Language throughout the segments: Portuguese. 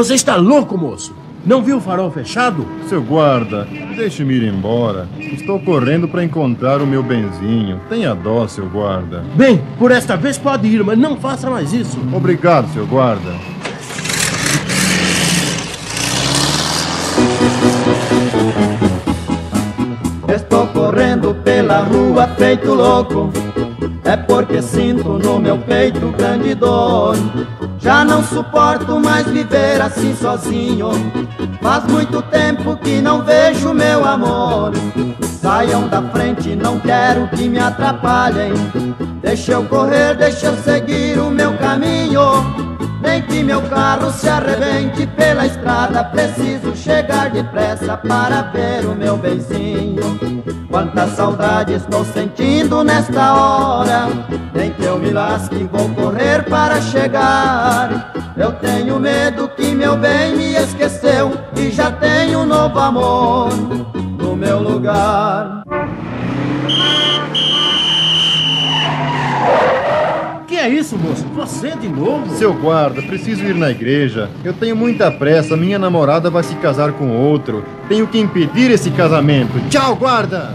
Você está louco, moço? Não viu o farol fechado? Seu guarda, deixe-me ir embora. Estou correndo para encontrar o meu benzinho. Tenha dó, seu guarda. Bem, por esta vez pode ir, mas não faça mais isso. Obrigado, seu guarda. Estou correndo pela rua feito louco É porque sinto no meu peito grande dor. Já não suporto mais viver assim sozinho. Faz muito tempo que não vejo meu amor. Saiam da frente, não quero que me atrapalhem. Deixa eu correr, deixa eu seguir o meu caminho nem que meu carro se arrebente pela estrada. Preciso chegar depressa para ver o meu benzinho. Quanta saudade estou sentindo nesta hora. Nem que eu me lasque, vou correr para chegar. Eu tenho medo que meu bem me esqueceu E já tenho um novo amor no meu lugar é isso, moço? Você de novo? Seu guarda, preciso ir na igreja. Eu tenho muita pressa, minha namorada vai se casar com outro. Tenho que impedir esse casamento. Tchau, guarda!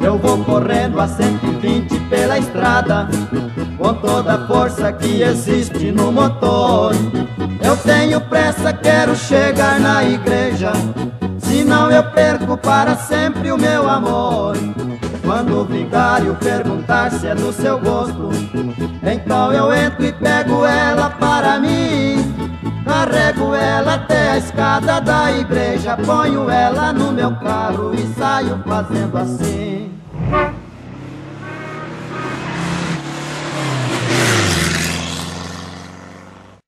Eu vou correndo a 120 pela estrada, com toda a força que existe no motor. Eu tenho pressa, quero chegar na igreja. Senão eu perco para sempre o meu amor. Quando o vigário perguntar se é do seu gosto Então eu entro e pego ela para mim. Carrego ela até a escada da igreja Ponho ela no meu carro e saio fazendo assim